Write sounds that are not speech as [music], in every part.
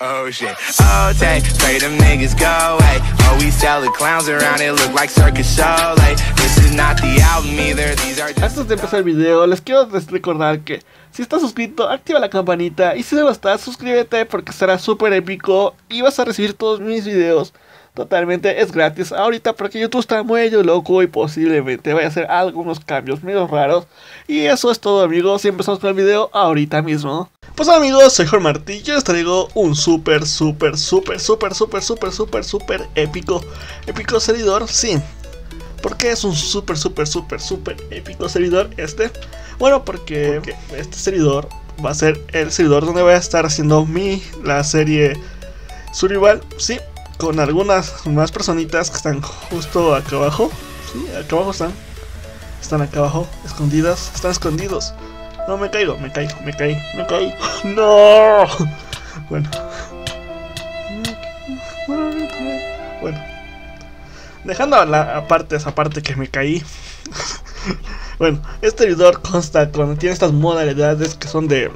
Oh shit. Oh, them niggas go away. Clowns around it, look like circus show. These are just. Antes de empezar el video, les quiero recordar que si estás suscrito, activa la campanita y si no lo estás, suscríbete porque será súper épico y vas a recibir todos mis videos. Totalmente es gratis ahorita porque YouTube está muy loco y posiblemente vaya a hacer algunos cambios medio raros. Y eso es todo amigos y empezamos con el video ahorita mismo. Pues amigos, soy Jorge Martí, yo les traigo un súper, súper, súper, súper, súper, súper, súper, súper épico, épico servidor, sí. ¿Por qué es un súper, súper, súper, súper épico servidor este? Bueno, porque, porque este servidor va a ser el servidor donde voy a estar haciendo mi, la serie Survival, sí, con algunas más personitas que están justo acá abajo. Sí, acá abajo están. Están acá abajo, escondidas, están escondidos. No, me caigo, me caigo, me caí, me caí. [laughs] ¡No! Bueno. Bueno. Dejando la, aparte esa parte que me caí. [laughs] bueno, este servidor consta cuando tiene estas modalidades que son de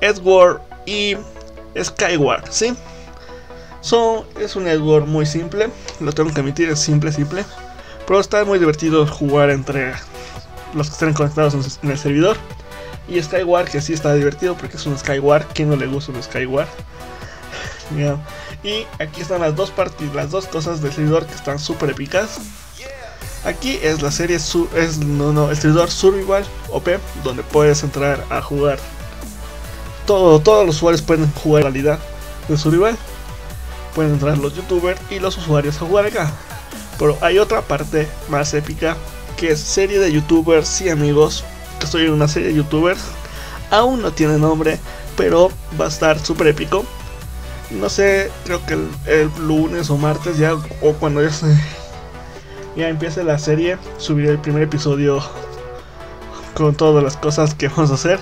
Edward y Skyward, ¿sí? Es un Edward muy simple, lo tengo que admitir, es simple, simple. Pero está muy divertido jugar entre los que estén conectados en, el servidor. Y Skyward, que sí está divertido porque es un Skyward. ¿Quién no le gusta un Skyward? [laughs] Y aquí están las dos partes, las dos cosas del servidor que están súper épicas. Aquí es la serie, es no, no, el servidor Survival OP, donde puedes entrar a jugar. Todo, todos los usuarios pueden jugar en realidad de Survival. Pueden entrar los youtubers y los usuarios a jugar acá. Pero hay otra parte más épica que es serie de youtubers y amigos. Estoy en una serie de youtubers. Aún no tiene nombre, pero va a estar súper épico. No sé, creo que el, el, lunes o martes ya, o cuando ya, se, ya empiece la serie, subiré el primer episodio con todas las cosas que vamos a hacer.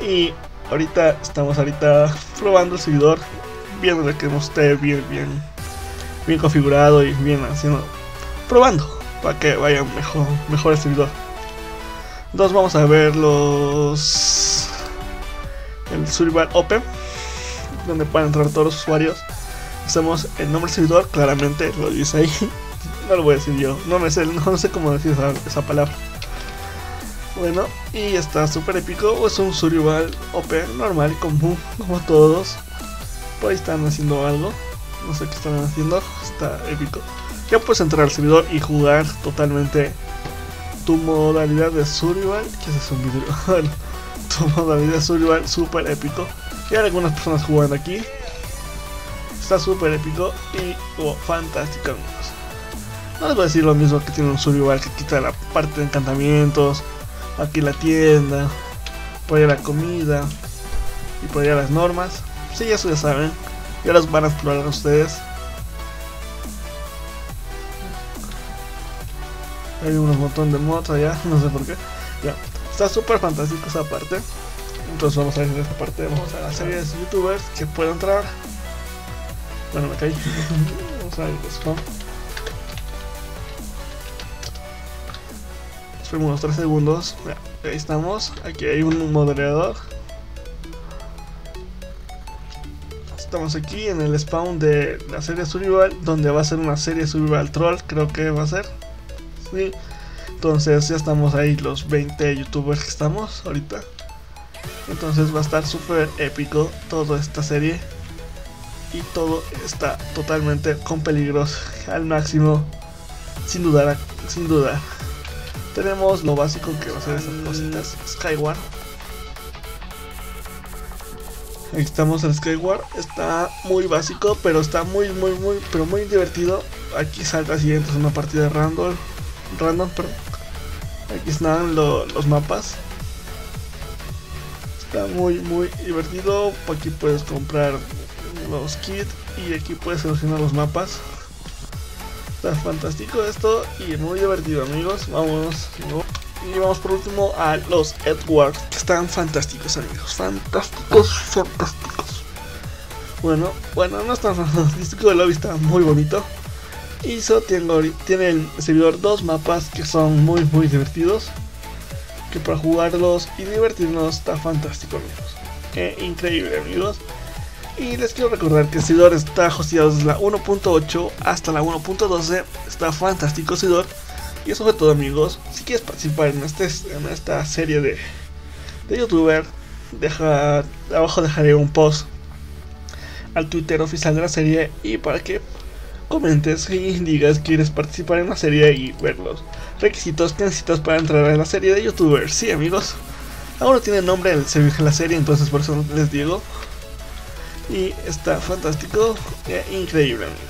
Y ahorita estamos ahorita probando el servidor, viendo que esté bien, bien, bien configurado y bien haciendo, probando para que vaya mejor, mejor el servidor. Entonces vamos a ver los el Survival Open donde pueden entrar todos los usuarios. Hacemos el nombre del servidor, claramente lo dice ahí. [laughs] No lo voy a decir yo, no me sé, no sé cómo decir esa, esa palabra. Bueno, y está súper épico. Es un survival OP normal, común, como todos. Por ahí están haciendo algo. No sé qué están haciendo. Está épico. Ya puedes entrar al servidor y jugar totalmente tu modalidad de survival. ¿Qué es? Un video. [laughs] tu modalidad de survival súper épico. Y hay algunas personas jugando aquí. Está súper épico y oh, fantástico amigos. No les voy a decir lo mismo que tiene un survival que quita la parte de encantamientos. Aquí la tienda. Por allá la comida. Y por allá las normas. Sí, eso ya saben. Ya las van a explorar ustedes. Hay unos montón de mods allá, [laughs] no sé por qué. Ya. Está súper fantástico esa parte. Entonces vamos a ver esta parte. Vamos a la serie de youtubers que pueden entrar. Bueno, me caí. [laughs] vamos a ver esto. Esperemos unos 3 segundos. Ya, ahí estamos. Aquí hay un moderador. Estamos aquí en el spawn de la serie Survival. Donde va a ser una serie Survival Troll. Creo que va a ser. Sí. Entonces ya estamos ahí los 20 youtubers que estamos ahorita. Entonces va a estar súper épico toda esta serie. Y todo está totalmente con peligros al máximo. Sin dudar, sin dudar. Tenemos lo básico que va a ser esas cositas. Skyward. Aquí estamos en Skyward. Está muy básico, pero está muy, muy, muy, pero muy divertido. Aquí saltas y entras en una partida random. Random, perdón. Aquí están lo, los mapas. Está muy, muy divertido. Aquí puedes comprar los kits y aquí puedes seleccionar los mapas. Está fantástico esto y muy divertido, amigos. Vamos. ¿no? Y vamos por último a los Edward, que están fantásticos, amigos. Fantásticos, fantásticos. Bueno, bueno, no es tan fantástico. El lobby está muy bonito. Y so tengo, tiene el servidor dos mapas que son muy, muy divertidos. Que para jugarlos y divertirnos está fantástico, amigos. Eh, increíble, amigos. Y les quiero recordar que Sidor está hosteado desde la 1.8 hasta la 1.12. Está fantástico Sidor. Y eso fue todo amigos. Si quieres participar en, este, en esta serie de, de youtuber, deja, abajo dejaré un post al Twitter oficial de la serie y para que comentes y digas que quieres participar en la serie y ver los requisitos que necesitas para entrar a la serie de youtubers. Sí amigos, aún no tiene nombre en la serie, entonces por eso les digo. Y está fantástico e increíble amigos.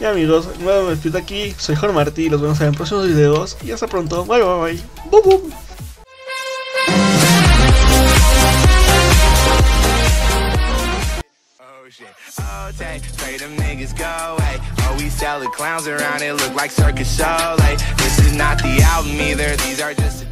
Y amigos, nuevo me despido aquí, soy Jorge Martí, los vemos en próximos videos y hasta pronto, bye bye bye. Boom, boom. Oh, take, pray them niggas go away. Oh, we sell the clowns around, it look like circus show. Like, this is not the album either, these are just.